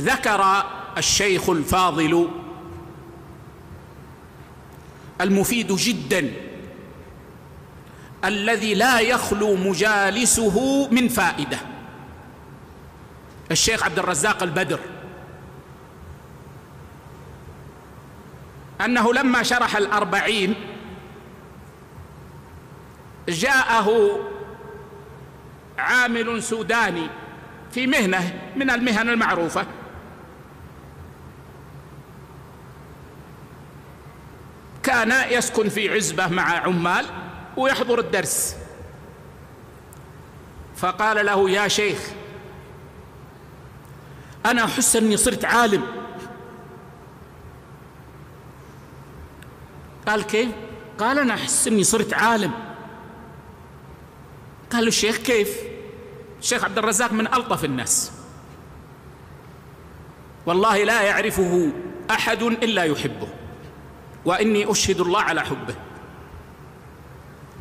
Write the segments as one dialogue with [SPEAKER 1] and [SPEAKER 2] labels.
[SPEAKER 1] ذكر الشيخ الفاضل المفيد جدا الذي لا يخلو مجالسه من فائدة الشيخ عبد الرزاق البدر. أنه لما شرح الأربعين جاءه عامل سوداني في مهنة من المهن المعروفة. كان يسكن في عزبة مع عمال ويحضر الدرس. فقال له يا شيخ أنا أحس أني صرت عالم. قال كيف؟ قال أنا أحس أني صرت عالم. قال له الشيخ كيف؟ الشيخ عبد الرزاق من ألطف الناس. والله لا يعرفه أحد إلا يحبه. وإني أشهد الله على حبه.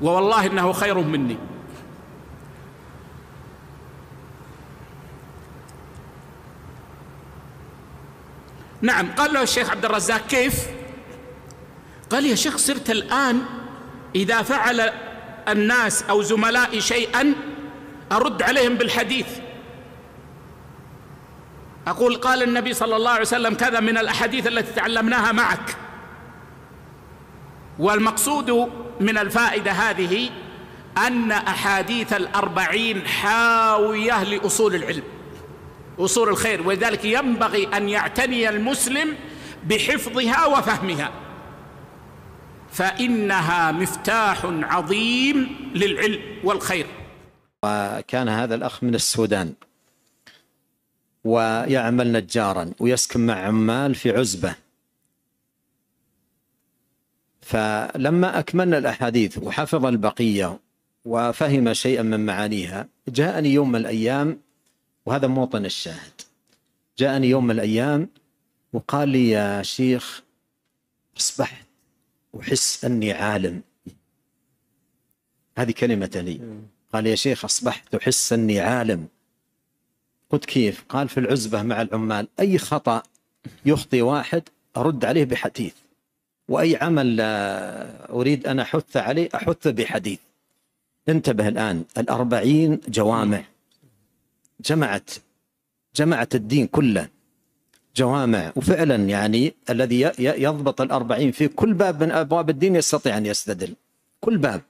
[SPEAKER 1] ووالله إنه خير مني. نعم قال له الشيخ عبد الرزاق كيف؟ قال يا شيخ صرت الآن إذا فعل الناس أو زملائي شيئا أرد عليهم بالحديث. أقول قال النبي صلى الله عليه وسلم كذا من الأحاديث التي تعلمناها معك. والمقصود من الفائدة هذه أن أحاديث الأربعين حاوية لأصول العلم أصول الخير ولذلك ينبغي أن يعتني المسلم بحفظها وفهمها. فإنها مفتاح عظيم للعلم والخير.
[SPEAKER 2] وكان هذا الأخ من السودان ويعمل نجارا ويسكن مع عمال في عزبة. فلما أكملنا الأحاديث وحفظ البقية وفهم شيئا من معانيها جاءني يوم من الأيام وهذا موطن الشاهد. جاءني يوم من الأيام وقال لي يا شيخ أصبحت أحس أني عالم. هذه كلمة لي. قال يا شيخ أصبحت أحس أني عالم. قلت كيف؟ قال في العزبة مع العمال. أي خطأ يخطي واحد أرد عليه بحديث. وأي عمل أريد أن أحث عليه أحث بحديث. انتبه الآن الأربعين جوامع. جمعت جمعت الدين كله. جوامع. وفعلا يعني الذي يضبط الأربعين في كل باب من أبواب الدين يستطيع أن يستدل. كل باب.